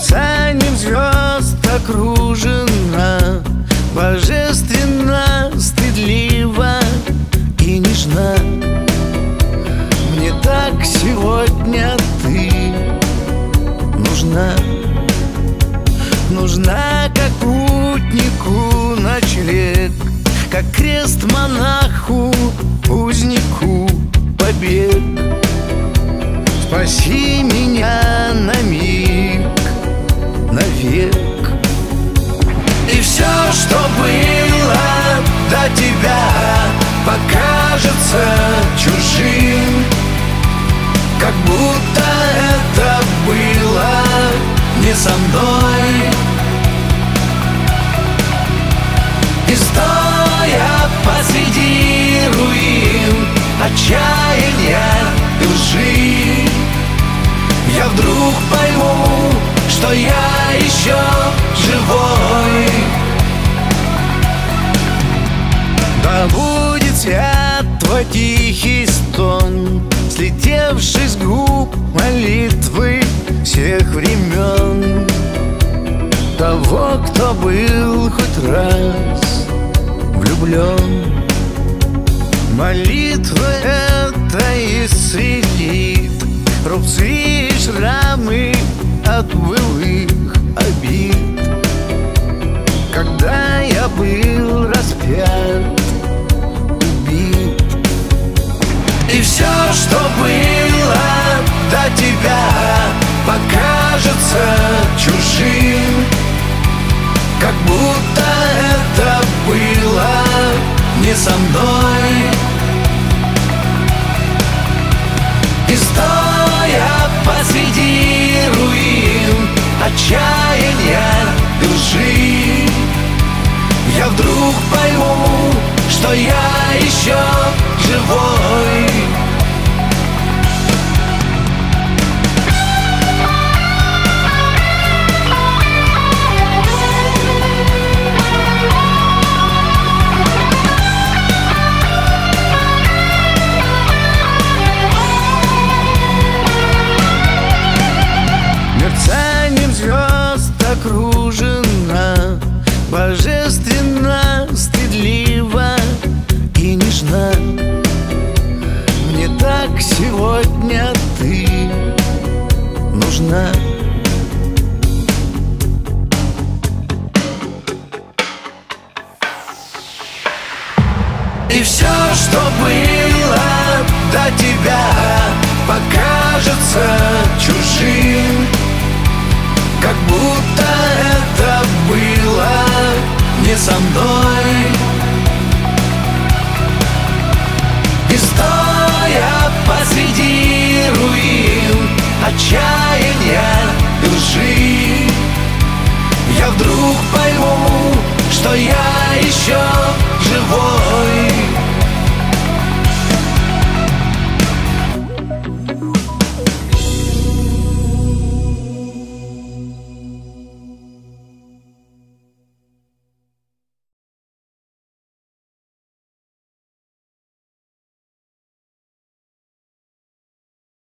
Мерцанием звезд окружена Божественно, стыдлива и нежна Мне так сегодня ты нужна. Нужна, как путнику ночлег Как крест монаху, узнику побег. Спаси меня не со мной. И стоя посреди руин Отчаяния и Я вдруг пойму, что я еще живой. Да будет свят твой тихий стон Слетевший с губ молитвы всех времен Того, кто был хоть раз влюблен Молитва это исцелит Рубцы и шрамы от былых обид. Когда я был распят, убит. И все, что было до тебя Покажется чужим Как будто это было не со мной. И стоя посреди руин Отчаяния и лжи Я вдруг пойму, что я еще живой нужна И все, что было до тебя Покажется чужим